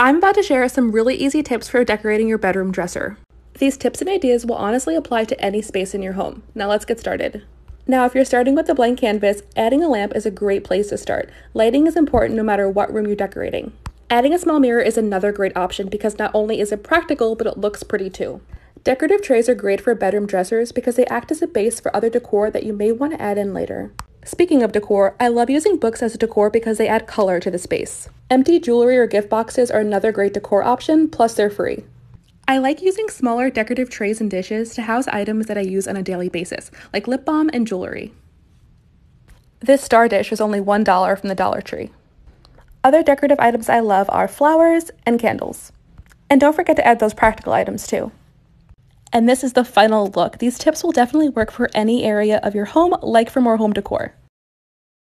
I'm about to share some really easy tips for decorating your bedroom dresser. These tips and ideas will honestly apply to any space in your home. Now let's get started. Now, if you're starting with a blank canvas, adding a lamp is a great place to start. Lighting is important no matter what room you're decorating. Adding a small mirror is another great option because not only is it practical, but it looks pretty too. Decorative trays are great for bedroom dressers because they act as a base for other decor that you may want to add in later. Speaking of decor, I love using books as a decor because they add color to the space. Empty jewelry or gift boxes are another great decor option, plus they're free. I like using smaller decorative trays and dishes to house items that I use on a daily basis, like lip balm and jewelry. This star dish is only $1 from the Dollar Tree. Other decorative items I love are flowers and candles. And don't forget to add those practical items too. And this is the final look. These tips will definitely work for any area of your home, like for more home decor.